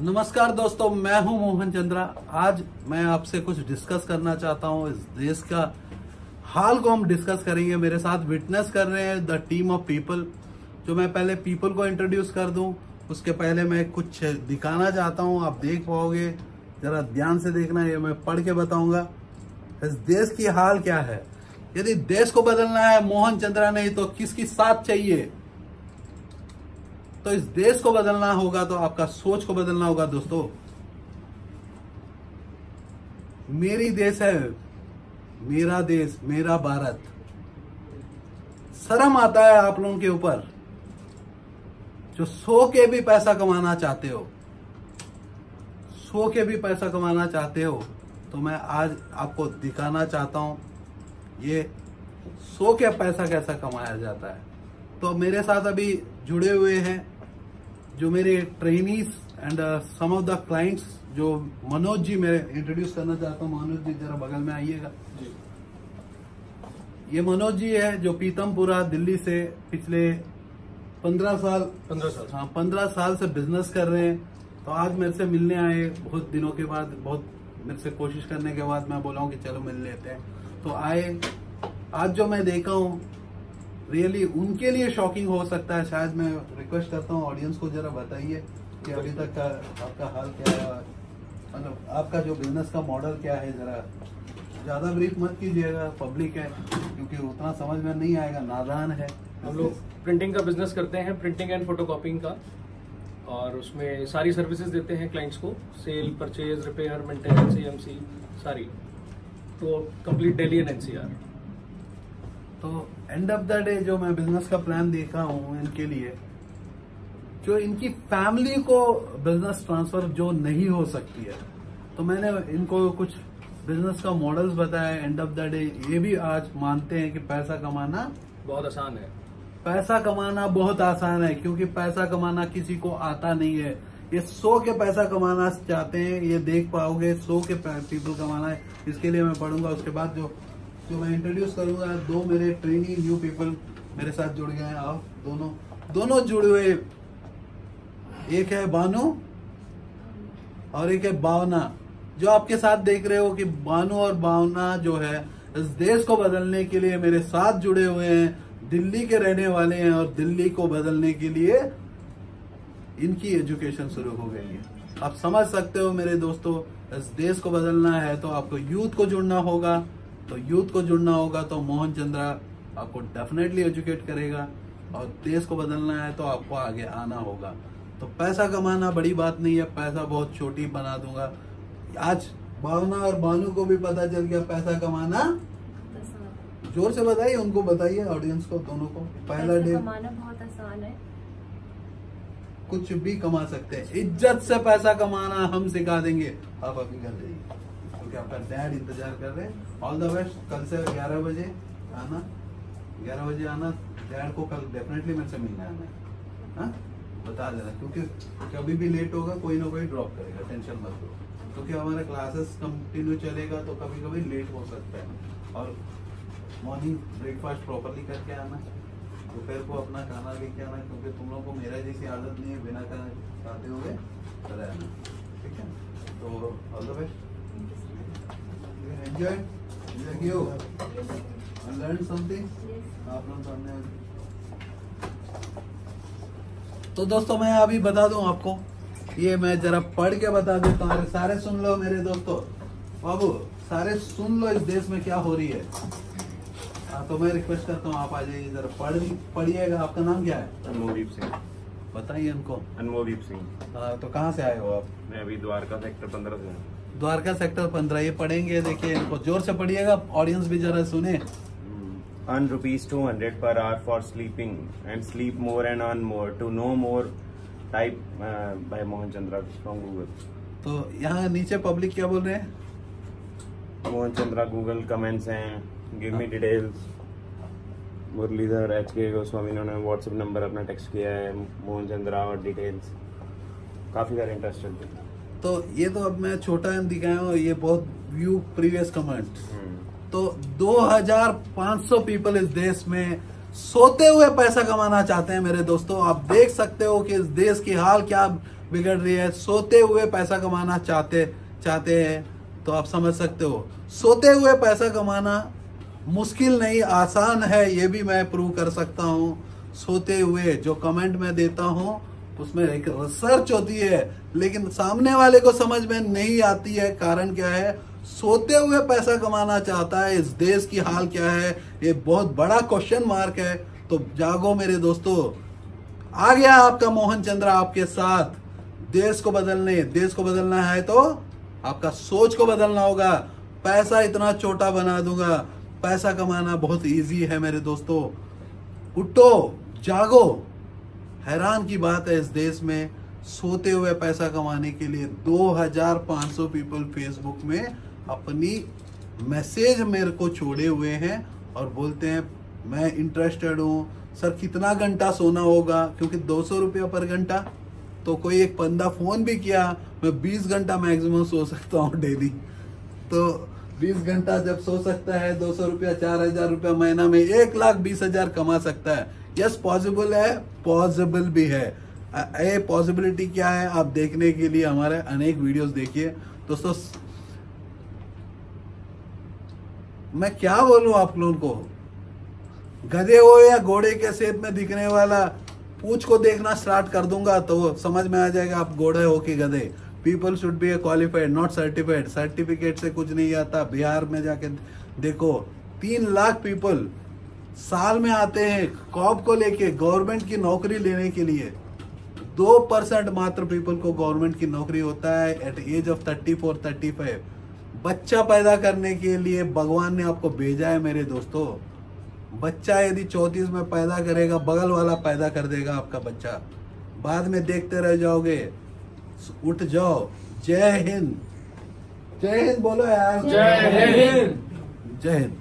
नमस्कार दोस्तों, मैं हूँ मोहन चंद्रा। आज मैं आपसे कुछ डिस्कस करना चाहता हूँ। इस देश का हाल को हम डिस्कस करेंगे। मेरे साथ विटनेस कर रहे हैं द टीम ऑफ़ पीपल जो मैं पहले पीपल को इंट्रोड्यूस कर दूँ, उसके पहले मैं कुछ दिखाना चाहता हूँ। आप देख पाओगे, जरा ध्यान से देखना, ये मैं पढ़ के बताऊँगा। इस देश की हाल क्या है? यदि देश को बदलना है, मोहन चंद्रा नहीं तो किसकी साथ चाहिए? तो इस देश को बदलना होगा तो आपका सोच को बदलना होगा, दोस्तों। मेरी देश है, मेरा देश, मेरा भारत। शर्म आता है आप लोगों के ऊपर, जो सो के भी पैसा कमाना चाहते हो। सो के भी पैसा कमाना चाहते हो तो मैं आज आपको दिखाना चाहता हूँ, ये सो के पैसा कैसा कमाया जाता है। तो मेरे साथ अभी जुड़े हुए हैं जो मेरे trainees and some of the clients जो मनोज जी मैं इंट्रोड्यूस करना चाहता हूँ मनोज जी जरा बगल में आइएगा। ये मनोज जी है जो पीतमपुरा दिल्ली से पिछले पंद्रह साल पंद्रह साल। हाँ पंद्रह साल से बिज़नेस कर रहे हैं। तो आज मेरे से मिलने आए बहुत दिनों के बाद बहुत मेरे से कोशिश करने के बाद मैं बोला हूँ कि चलो मिल लेते हैं। तो आए आज जो मैं देखा हूँ रियली उनके लिए शॉकिंग हो सकता है। शायद मैं रिक्वेस्ट करता हूँ ऑडियंस को जरा बताइए कि अभी तक का आपका हाल क्या है मतलब आपका जो बिज़नेस का मॉडल क्या है, जरा ज़्यादा ब्रीफ मत कीजिएगा पब्लिक है, क्योंकि उतना समझ में नहीं आएगा। नादान है। हम लोग प्रिंटिंग का बिज़नेस करते हैं प्रिंटिंग एंड फोटोकॉपिंग का। और उसमें सारी सर्विसेज़ देते हैं क्लाइंट्स को। Sale purchase repair maintenance CMC सारी। तो कंप्लीट दिल्ली एंड एनसीआर तो एंड ऑफ़ द डे जो मैं बिज़नेस का प्लान देखा हूँ इनके लिए जो इनकी फैमिली को बिज़नेस ट्रांसफ़र जो नहीं हो सकती है तो मैंने इनको कुछ बिज़नेस का मॉडल्स बताया एंड ऑफ़ द डे ये भी आज मानते हैं कि पैसा कमाना बहुत आसान है। पैसा कमाना बहुत आसान है क्योंकि पैसा कमाना किसी को आता नहीं है। ये सौ के पैसा कमाना चाहते हैं ये देख पाओगे सौ के पीपल कमाना है। इसके लिए मैं पढ़ूँगा उसके बाद जो जो मैं इंट्रोड्यूस करूँगा, दो मेरे ट्रेनी न्यू पीपल मेरे साथ जुड़ गए हैं, आप दोनों दोनों जुड़े हुए, एक है बानू और एक है भावना। जो आपके साथ देख रहे हो कि बानू और भावना जो है, इस देश को बदलने के लिए मेरे साथ जुड़े हुए हैं, दिल्ली के रहने वाले हैं और दिल्ली को बदलने के लिए इनकी एजुकेशन शुरू हो गई है। आप समझ सकते हो मेरे दोस्तों, इस देश को बदलना है तो आपको यूथ को जुड़ना होगा। तो यूथ को जुड़ना होगा तो मोहन चंद्रा आपको डेफिनेटली एजुकेट करेगा और देश को बदलना है तो आपको आगे आना होगा। तो पैसा कमाना बड़ी बात नहीं है पैसा बहुत छोटी बना दूँगा। आज भावना और भानु को भी पता चल गया पैसा कमाना। ज़ोर से बताइए उनको बताइए ऑडियंस को दोनों को। पहला डे कमाना बहुत आसान है। कुछ भी कमा सकते हैं। इज़्ज़त से पैसा कमाना हम सिखा देंगे। आप अभी कर जाइए क्योंकि आपका डैड इंतज़ार कर रहे हैं। ऑल द बेस्ट कल से 11 बजे आना। 11 बजे आना डैड को कल डेफिनेटली मेरे से मिलने आना है। हाँ? बता देना, क्योंकि कभी भी लेट होगा, कोई ना कोई ड्रॉप करेगा टेंशन मत लो। क्योंकि हमारा क्लासेस कंटिन्यू चलेगा तो कभी कभी लेट हो सकता है। और मॉर्निंग ब्रेकफास्ट प्रॉपरली करके आना, दोपहर को अपना खाना लेके आना, क्योंकि तुम लोग को मेरा जैसी आदत नहीं है, बिना खाना खाते हुए चले ठीक है? तो ऑल द बेस्ट एंजॉय कियो लर्न समथिंग आप लोग तो दोस्तों मैं अभी बता दूँ आपको। ये मैं जरा पढ़ के बता देता हूँ। सारे सुन लो मेरे दोस्तों। बाबू सारे सुन लो इस देश में क्या हो रही है। हाँ तो मैं रिक्वेस्ट करता हूँ आप आ जाइए जरा पढ़ पढ़िएगा। आपका नाम क्या है? अनमोदीप सिंह। बताइए उनको। अनमोदीप सिंह। हाँ तो कहाँ से आए हो आप? मैं अभी द्वारका सेक्टर पंद्रह से हूँ। द्वारका सेक्टर पंद्रह ये पढ़ेंगे देखिए इनको ज़ोर से पढ़िएगा ऑडियंस भी जरा सुने। Earn rupees 200 per hour for sleeping and sleep more and earn more. To know more type uh, by mohan chandra from google. तो यहाँ नीचे पब्लिक क्या बोल रहे हैं? मोहन चंद्रा गूगल कमेंट्स हैं give me details Muralidhar H K Goswami इन्होंने WhatsApp number अपना टेक्स्ट किया है मोहन चंद्रा और डिटेल्स काफ़ी सारे इंटरेस्टेड थे तो ये तो अब मैं छोटा दिखाया हूँ ये बहुत व्यू प्रीवियस कमेंट तो 2500 पीपल इस देश में सोते हुए पैसा कमाना चाहते हैं मेरे दोस्तों। आप देख सकते हो कि इस देश की हाल क्या बिगड़ रही है। सोते हुए पैसा कमाना चाहते चाहते हैं तो आप समझ सकते हो। सोते हुए पैसा कमाना मुश्किल नहीं आसान है ये भी मैं प्रूव कर सकता हूँ। सोते हुए जो कमेंट में देता हूँ उसमें एक रिसर्च होती है, लेकिन सामने वाले को समझ में नहीं आती है कारण क्या है? सोते हुए पैसा कमाना चाहता है, इस देश की हाल क्या है? ये बहुत बड़ा क्वेश्चन मार्क है। तो जागो मेरे दोस्तों, आ गया आपका मोहन चंद्र आपके साथ। देश को बदलने, देश को बदलना है तो आपका सोच को बदलना होगा। पैसा इतना छोटा बना दूँगा। पैसा कमाना बहुत इजी है मेरे दोस्तों। उठो, जागो। हैरान की बात है इस देश में सोते हुए पैसा कमाने के लिए 2500 पीपल फेसबुक में अपनी मैसेज मेरे को छोड़े हुए हैं और बोलते हैं, मैं इंटरेस्टेड हूँ। सर, कितना घंटा सोना होगा? क्योंकि दो सौ रुपया पर घंटा। तो कोई एक बंदा फ़ोन भी किया, मैं 20 घंटा मैक्सिमम सो सकता हूँ डेली तो 20 घंटा जब सो सकता है, दो सौ रुपया, चार हज़ार रुपया महीना में एक लाख बीस हज़ार कमा सकता है। यस पॉसिबल है पॉसिबल भी है। ये पॉसिबिलिटी क्या है, आप देखने के लिए हमारे अनेक वीडियोस देखिए। दोस्तों, मैं क्या बोलूँ आप लोगों को? गधे हो या घोड़े के सेप में दिखने वाला, पूछ को देखना स्टार्ट कर दूँगा तो समझ में आ जाएगा आप घोड़े हो कि गधे। People should be a qualified not certified certificate से कुछ नहीं आता। बिहार में जाके देखो, तीन लाख पीपल साल में आते हैं कॉप को लेके गवर्नमेंट की नौकरी लेने के लिए। दो परसेंट मात्र पीपल को गवर्नमेंट की नौकरी होता है at age of thirty four thirty five बच्चा पैदा करने के लिए भगवान ने आपको भेजा है मेरे दोस्तों। बच्चा यदि चौतीस में पैदा करेगा, बगल वाला पैदा कर देगा आपका बच्चा। बाद में देखते रह जाओगे उठ जाओ। जय हिंद। जय हिंद बोलो यार। जय हिंद। जय हिंद।